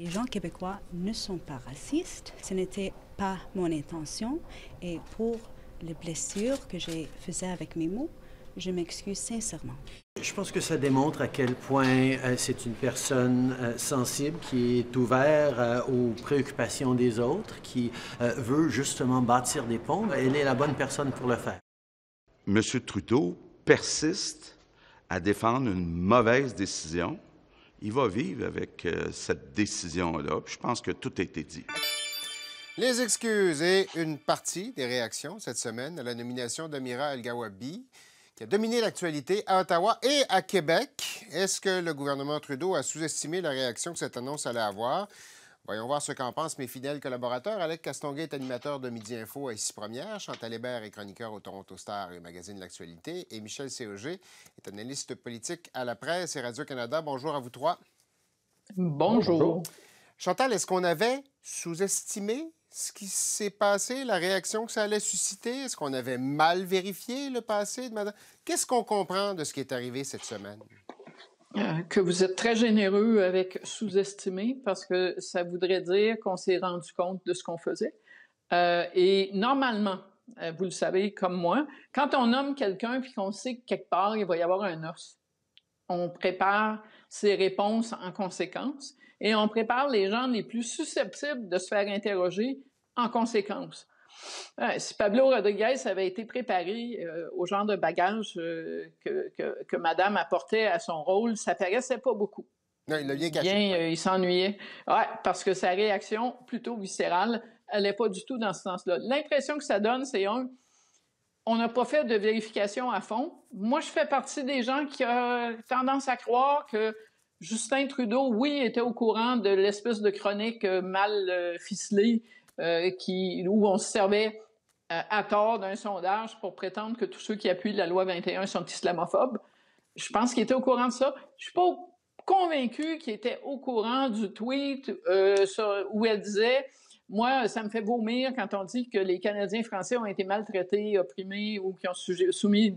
Les gens québécois ne sont pas racistes. Ce n'était pas mon intention. Et pour les blessures que j'ai faites avec mes mots, je m'excuse sincèrement. Je pense que ça démontre à quel point euh, c'est une personne euh, sensible qui est ouverte euh, aux préoccupations des autres, qui veut justement bâtir des ponts. Elle est la bonne personne pour le faire. M. Trudeau persiste à défendre une mauvaise décision. Il va vivre avec cette décision-là. Je pense que tout a été dit. Les excuses et une partie des réactions cette semaine à la nomination d'Amira El-Gawabi qui a dominé l'actualité à Ottawa et à Québec. Est-ce que le gouvernement Trudeau a sous-estimé la réaction que cette annonce allait avoir? Voyons voir ce qu'en pensent mes fidèles collaborateurs. Alec Castonguay est animateur de Midi Info à Ici Première. Chantal Hébert est chroniqueur au Toronto Star et magazine L'Actualité. Et Michel COG est analyste politique à la presse et Radio-Canada. Bonjour à vous trois. Bonjour. Chantal, est-ce qu'on avait sous-estimé ce qui s'est passé, la réaction que ça allait susciter? Est-ce qu'on avait mal vérifié le passé de Madame? Qu'est-ce qu'on comprend de ce qui est arrivé cette semaine? Euh, que vous êtes très généreux avec sous-estimé parce que ça voudrait dire qu'on s'est rendu compte de ce qu'on faisait. Euh, et normalement, euh, vous le savez comme moi, quand on nomme quelqu'un puis qu'on sait que quelque part il va y avoir un os, on prépare ses réponses en conséquence et on prépare les gens les plus susceptibles de se faire interroger en conséquence. Si Pablo Rodriguez avait été préparé euh, au genre de bagage euh, que, que, Madame apportait à son rôle, ça paraissait pas beaucoup. Non, il l'a bien caché. Bien, euh, il s'ennuyait. Ouais, parce que sa réaction, plutôt viscérale, n'est pas du tout dans ce sens-là. L'impression que ça donne, c'est un, on n'a pas fait de vérification à fond. Moi, je fais partie des gens qui ont tendance à croire que Justin Trudeau, oui, était au courant de l'espèce de chronique euh, mal ficelée euh, où on se servait à tort d'un sondage pour prétendre que tous ceux qui appuient la loi 21 sont islamophobes. Je pense qu'il était au courant de ça. Je suis pas convaincu qu'il était au courant du tweet où elle disait moi, ça me fait vomir quand on dit que les Canadiens français ont été maltraités, opprimés ou qui ont soumis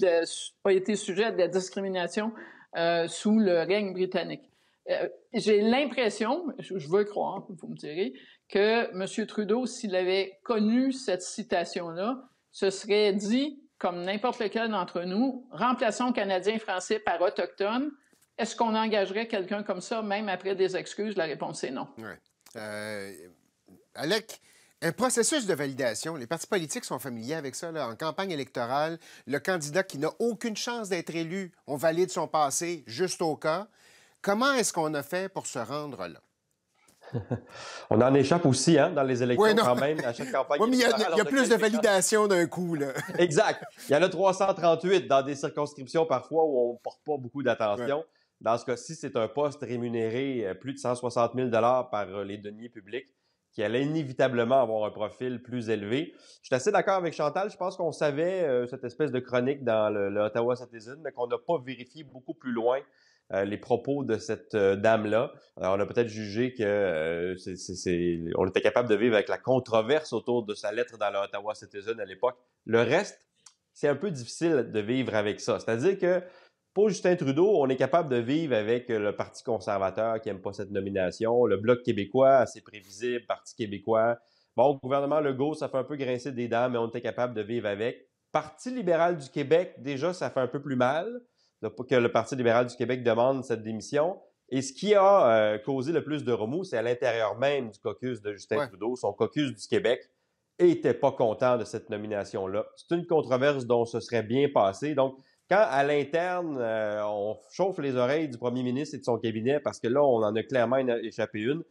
ont été sujets à de la discrimination sous le règne britannique. Euh, j'ai l'impression, je, veux croire, vous me direz, que M. Trudeau, s'il avait connu cette citation-là, se serait dit, comme n'importe lequel d'entre nous, remplaçons Canadiens-Français par Autochtones. Est-ce qu'on engagerait quelqu'un comme ça, même après des excuses? La réponse est non. Ouais. Euh, Alec, un processus de validation, les partis politiques sont familiers avec ça. En campagne électorale, le candidat qui n'a aucune chance d'être élu, on valide son passé juste au cas. Comment est-ce qu'on a fait pour se rendre là? on en échappe aussi hein, dans les élections quand même, à chaque campagne. oui, mais il y a, plus de validation d'un coup. Là. exact. Il y en a 338 dans des circonscriptions parfois où on ne porte pas beaucoup d'attention. Dans ce cas-ci, c'est un poste rémunéré euh, plus de 160 000 par euh, les deniers publics qui allait inévitablement avoir un profil plus élevé. Je suis assez d'accord avec Chantal. Je pense qu'on savait euh, cette espèce de chronique dans le, Ottawa Citizen, mais qu'on n'a pas vérifié beaucoup plus loin euh, les propos de cette euh, dame-là. Alors, on a peut-être jugé que euh, on était capable de vivre avec la controverse autour de sa lettre dans l'Ottawa Citizen à l'époque. Le reste, c'est un peu difficile de vivre avec ça. C'est-à-dire que pour Justin Trudeau, on est capable de vivre avec le Parti conservateur qui n'aime pas cette nomination, le Bloc québécois, assez prévisible, Parti québécois. Bon, gouvernement Legault, ça fait un peu grincer des dents, mais on était capable de vivre avec. Parti libéral du Québec, déjà, ça fait un peu plus mal que le Parti libéral du Québec demande cette démission. Et ce qui a euh, causé le plus de remous, c'est à l'intérieur même du caucus de Justin Trudeau, son caucus du Québec n'était pas content de cette nomination-là. C'est une controverse dont ce serait bien passé. Donc, quand à l'interne, euh, on chauffe les oreilles du premier ministre et de son cabinet, parce que là, on en a clairement échappé une,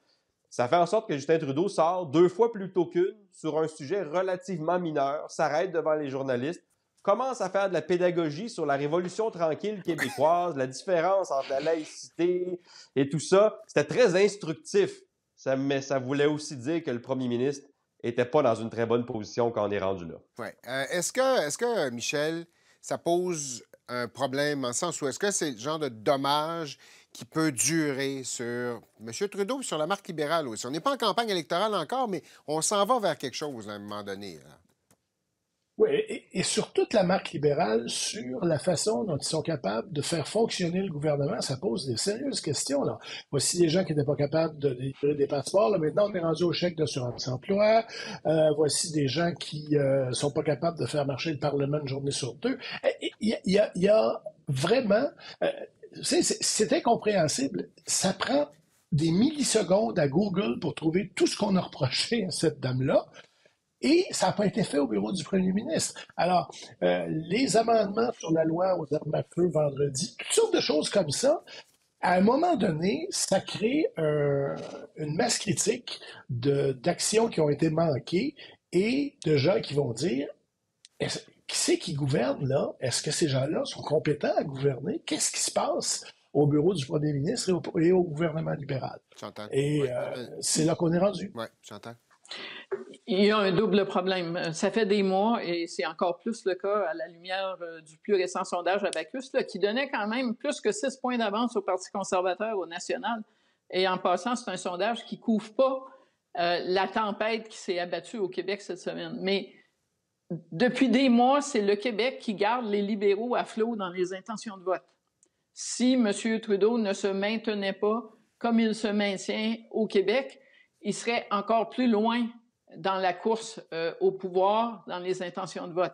ça fait en sorte que Justin Trudeau sort deux fois plus tôt qu'une sur un sujet relativement mineur, s'arrête devant les journalistes, commence à faire de la pédagogie sur la révolution tranquille québécoise, la différence entre la laïcité et tout ça. C'était très instructif. Ça, mais ça voulait aussi dire que le premier ministre était pas dans une très bonne position quand on est rendu là. Ouais. Euh, est-ce que, est que, Michel, ça pose un problème en sens où est-ce que c'est le genre de dommage qui peut durer sur M. Trudeau sur la marque libérale aussi? On n'est pas en campagne électorale encore, mais on s'en va vers quelque chose à un moment donné. Oui, et, sur toute la marque libérale, sur la façon dont ils sont capables de faire fonctionner le gouvernement, ça pose des sérieuses questions. Là. Voici des gens qui n'étaient pas capables de délivrer des passeports. Là, maintenant, on est rendu au chèque d'assurance emploi. Euh, voici des gens qui euh, sont pas capables de faire marcher le Parlement une journée sur deux. Il y a, y a, vraiment... Euh, c'est incompréhensible. Ça prend des millisecondes à Google pour trouver tout ce qu'on a reproché à cette dame-là. Et ça n'a pas été fait au bureau du premier ministre. Alors, euh, les amendements sur la loi aux armes à feu vendredi, toutes sortes de choses comme ça, à un moment donné, ça crée une masse critique d'actions qui ont été manquées et de gens qui vont dire qui c'est qui gouverne là? Est-ce que ces gens-là sont compétents à gouverner? Qu'est-ce qui se passe au bureau du premier ministre et au, gouvernement libéral? Et euh, c'est là qu'on est rendu. Oui, j'entends. Il y a un double problème. Ça fait des mois, et c'est encore plus le cas à la lumière euh, du plus récent sondage Abacus, là, qui donnait quand même plus que six points d'avance au Parti conservateur au national. Et en passant, c'est un sondage qui couvre pas euh, la tempête qui s'est abattue au Québec cette semaine. Mais depuis des mois, c'est le Québec qui garde les libéraux à flot dans les intentions de vote. Si M. Trudeau ne se maintenait pas comme il se maintient au Québec, il serait encore plus loin dans la course euh, au pouvoir, dans les intentions de vote.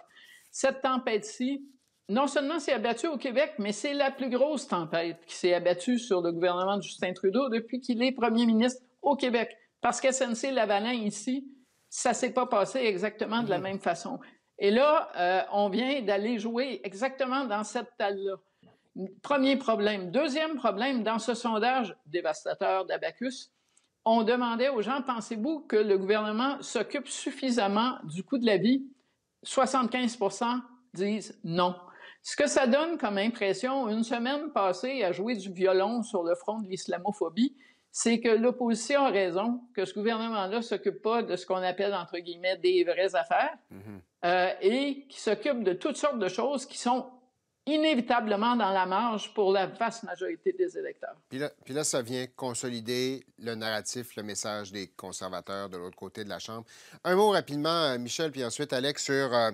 Cette tempête-ci, non seulement s'est abattue au Québec, mais c'est la plus grosse tempête qui s'est abattue sur le gouvernement de Justin Trudeau depuis qu'il est premier ministre au Québec. Parce que SNC Lavalin, ici, ça s'est pas passé exactement de la même façon. Et là, euh, on vient d'aller jouer exactement dans cette talle-là. Premier problème. Deuxième problème, dans ce sondage dévastateur d'Abacus, on demandait aux gens, pensez-vous que le gouvernement s'occupe suffisamment du coût de la vie? 75% disent non. Ce que ça donne comme impression, une semaine passée à jouer du violon sur le front de l'islamophobie, c'est que l'opposition a raison, que ce gouvernement-là s'occupe pas de ce qu'on appelle, entre guillemets, des vraies affaires, mm-hmm. euh, et qui s'occupe de toutes sortes de choses qui sont inévitablement dans la marge pour la vaste majorité des électeurs. Puis là, ça vient consolider le narratif, le message des conservateurs de l'autre côté de la Chambre. Un mot rapidement, euh, Michel, puis ensuite Alex, sur euh,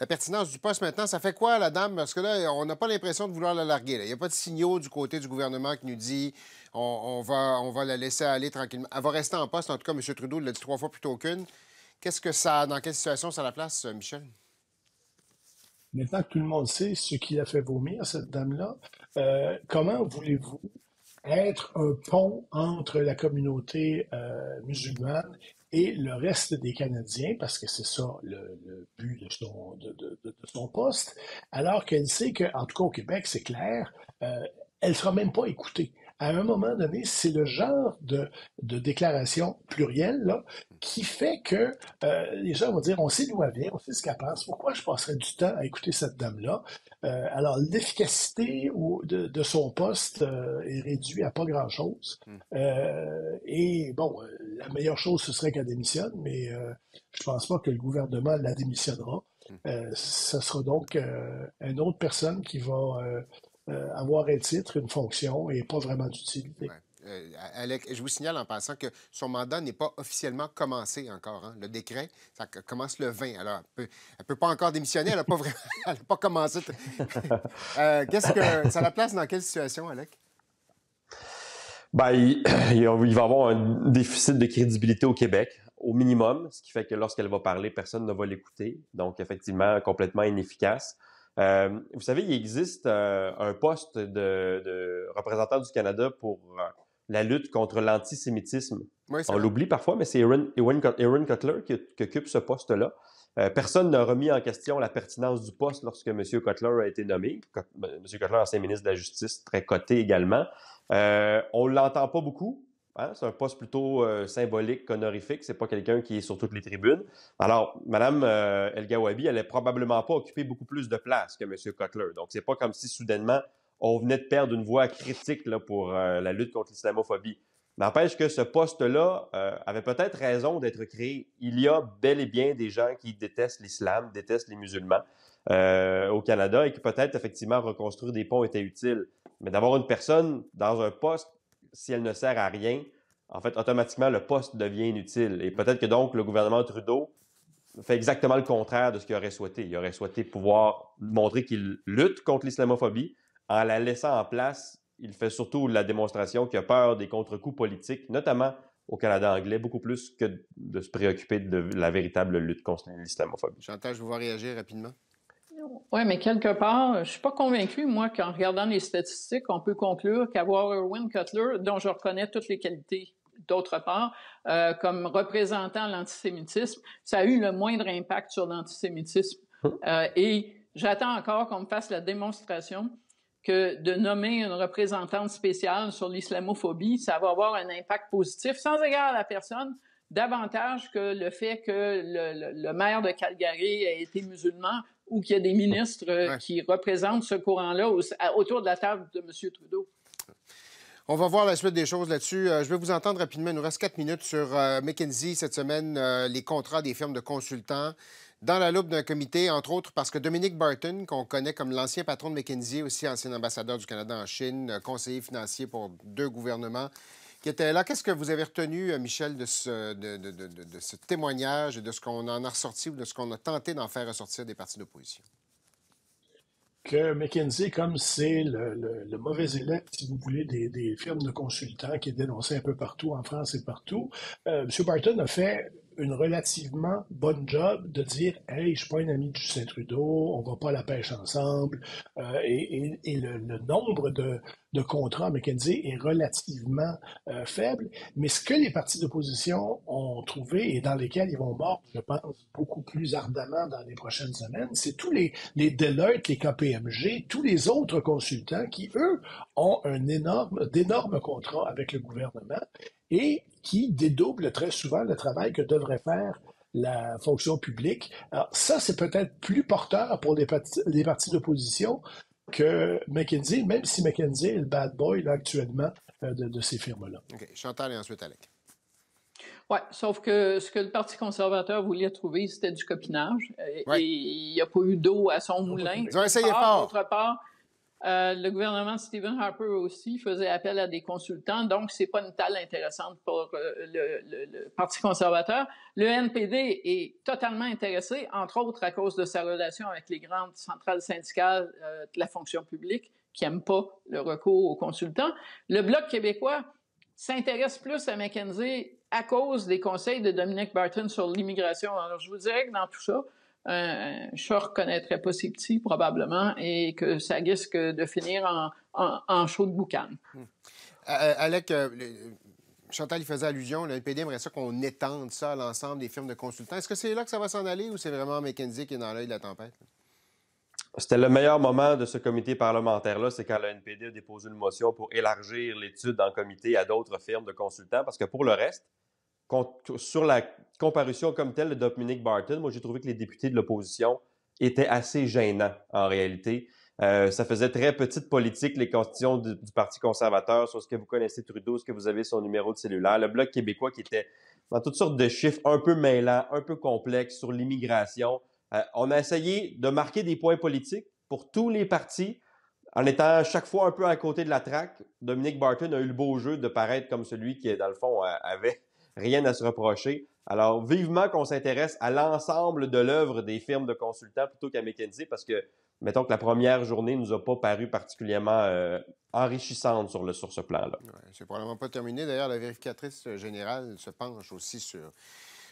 la pertinence du poste maintenant. Ça fait quoi, la dame? Parce que là, on n'a pas l'impression de vouloir la larguer. Il n'y a pas de signaux du côté du gouvernement qui nous dit on, va, on va la laisser aller tranquillement. Elle va rester en poste. En tout cas, M. Trudeau l'a dit trois fois plutôt qu'une. Qu'est-ce que ça, dans quelle situation ça la place, euh, Michel? Maintenant que tout le monde sait ce qui a fait vomir, cette dame-là, euh, comment voulez-vous être un pont entre la communauté euh, musulmane et le reste des Canadiens, parce que c'est ça le, but de son, poste, alors qu'elle sait que, en tout cas au Québec, c'est clair, euh, elle ne sera même pas écoutée. À un moment donné, c'est le genre de, de déclaration plurielle là, qui fait que euh, les gens vont dire on sait d'où elle vient, on sait ce qu'elle pense, pourquoi je passerais du temps à écouter cette dame-là? Euh, Alors, l'efficacité de, de son poste euh, est réduite à pas grand-chose. Hmm. et bon, la meilleure chose, ce serait qu'elle démissionne, mais je pense pas que le gouvernement la démissionnera. Hmm. ce sera donc une autre personne qui va avoir un titre, une fonction et pas vraiment d'utilité. Euh, Alec, je vous signale en passant que son mandat n'est pas officiellement commencé encore. Hein. Le décret, commence le 20. Alors, elle ne peut, pas encore démissionner, elle n'a pas, vraiment, pas commencé. Euh, qu'est-ce que ça la place dans quelle situation, Alec? Ben, il, il, va avoir un déficit de crédibilité au Québec, au minimum, ce qui fait que lorsqu'elle va parler, personne ne va l'écouter. Donc, effectivement, complètement inefficace. Euh, vous savez, il existe euh, un poste de, représentant du Canada pour la lutte contre l'antisémitisme. On l'oublie parfois, mais c'est Aaron, Cutler qui, occupe ce poste-là. personne n'a remis en question la pertinence du poste lorsque M. Cutler a été nommé. Ben, M. Cutler, ancien ministre de la Justice, très coté également. on ne l'entend pas beaucoup. Hein, c'est un poste plutôt euh, symbolique qu'honorifique. C'est pas quelqu'un qui est sur toutes les tribunes. Alors, Mme euh, El Gawabi, elle n'est probablement pas occupé beaucoup plus de place que M. Cutler. Donc, c'est pas comme si soudainement on venait de perdre une voix critique pour euh, la lutte contre l'islamophobie. N'empêche que ce poste-là avait peut-être raison d'être créé. Il y a bel et bien des gens qui détestent l'islam, détestent les musulmans au Canada et qui peut-être effectivement reconstruire des ponts était utile. Mais d'avoir une personne dans un poste si elle ne sert à rien, en fait, automatiquement, le poste devient inutile. Et peut-être que donc le gouvernement Trudeau fait exactement le contraire de ce qu'il aurait souhaité. Il aurait souhaité pouvoir montrer qu'il lutte contre l'islamophobie. En la laissant en place, il fait surtout la démonstration qu'il a peur des contre-coups politiques, notamment au Canada anglais, beaucoup plus que de se préoccuper de la véritable lutte contre l'islamophobie. Chantal, je vous vois réagir rapidement. Oui, mais quelque part, je ne suis pas convaincu, moi, qu'en regardant les statistiques, on peut conclure qu'avoir Erwin Cutler, dont je reconnais toutes les qualités, d'autre part, euh, comme représentant l'antisémitisme, ça a eu le moindre impact sur l'antisémitisme. Hum. Euh, et j'attends encore qu'on me fasse la démonstration que de nommer une représentante spéciale sur l'islamophobie, ça va avoir un impact positif, sans égard à la personne, davantage que le fait que le, maire de Calgary ait été musulman ou qu'il y a des ministres euh, qui représentent ce courant-là autour de la table de M. Trudeau. On va voir la suite des choses là-dessus. Euh, je vais vous entendre rapidement. Il nous reste quatre minutes sur euh, McKinsey cette semaine, les contrats des firmes de consultants dans la loupe d'un comité, entre autres parce que Dominique Barton, qu'on connaît comme l'ancien patron de McKinsey, aussi ancien ambassadeur du Canada en Chine, conseiller financier pour deux gouvernements, qui était là. Qu'est-ce que vous avez retenu, euh, Michel, de ce, de, ce témoignage et de ce qu'on en a ressorti ou de ce qu'on a tenté d'en faire ressortir des partis d'opposition? que McKinsey, comme c'est le, mauvais élève, si vous voulez, des, firmes de consultants qui est dénoncé un peu partout en France et partout, euh, M. Barton a fait une relativement bonne job de dire Hey, je suis pas un ami de Justin Trudeau, on va pas à la pêche ensemble. Euh, et, le, nombre de, contrats à McKenzie est relativement euh, faible. Mais ce que les partis d'opposition ont trouvé et dans lesquels ils vont mordre, je pense, beaucoup plus ardemment dans les prochaines semaines, c'est tous les, les Deloitte, les KPMG, tous les autres consultants qui, eux, ont un énorme, d'énormes contrats avec le gouvernement et qui dédouble très souvent le travail que devrait faire la fonction publique. Alors ça, c'est peut-être plus porteur pour les, partis, d'opposition que McKinsey, même si McKinsey est le bad boy actuellement euh, de, ces firmes-là. OK. Chantal et ensuite Alec. Oui, sauf que ce que le Parti conservateur voulait trouver, c'était du copinage. Et il n'y a pas eu d'eau à son moulin. Ils ont essayé fort. D'autre part, euh, le gouvernement de Stephen Harper aussi faisait appel à des consultants, donc c'est pas une tâche intéressante pour euh, le, Parti conservateur. Le NPD est totalement intéressé, entre autres à cause de sa relation avec les grandes centrales syndicales euh, de la fonction publique qui n'aiment pas le recours aux consultants. Le Bloc québécois s'intéresse plus à McKenzie à cause des conseils de Dominique Barton sur l'immigration. Alors, je vous dirais que dans tout ça, un chat reconnaîtrait pas ses petits, probablement, et que ça risque de finir en, en, en chaud de boucan. Euh, euh, Alec, euh, Chantal y faisait allusion, le NPD aimerait ça qu'on étende ça à l'ensemble des firmes de consultants. Est-ce que c'est là que ça va s'en aller ou c'est vraiment McKenzie qui est dans l'œil de la tempête? C'était le meilleur moment de ce comité parlementaire-là, c'est quand le NPD a déposé une motion pour élargir l'étude en comité à d'autres firmes de consultants, parce que pour le reste, sur la comparution comme telle de Dominique Barton, moi, j'ai trouvé que les députés de l'opposition étaient assez gênants en réalité. Euh, ça faisait très petite politique, les constitutions du, Parti conservateur, sur ce que vous connaissez Trudeau, ce que vous avez son numéro de cellulaire. Le Bloc québécois qui était dans toutes sortes de chiffres un peu mêlants, un peu complexes sur l'immigration. Euh, on a essayé de marquer des points politiques pour tous les partis en étant chaque fois un peu à côté de la traque. Dominique Barton a eu le beau jeu de paraître comme celui qui, dans le fond, avait rien à se reprocher. Alors, vivement qu'on s'intéresse à l'ensemble de l'œuvre des firmes de consultants plutôt qu'à McKinsey parce que, mettons que la première journée ne nous a pas paru particulièrement euh, enrichissante sur, le, sur ce plan-là. c'est probablement pas terminé. D'ailleurs, la vérificatrice générale se penche aussi sur,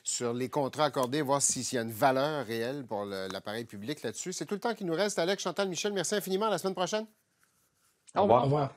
sur les contrats accordés, voir s'il y a une valeur réelle pour l'appareil public là-dessus. C'est tout le temps qui nous reste. Alex, Chantal, Michel, merci infiniment. À la semaine prochaine. Au revoir. Au revoir.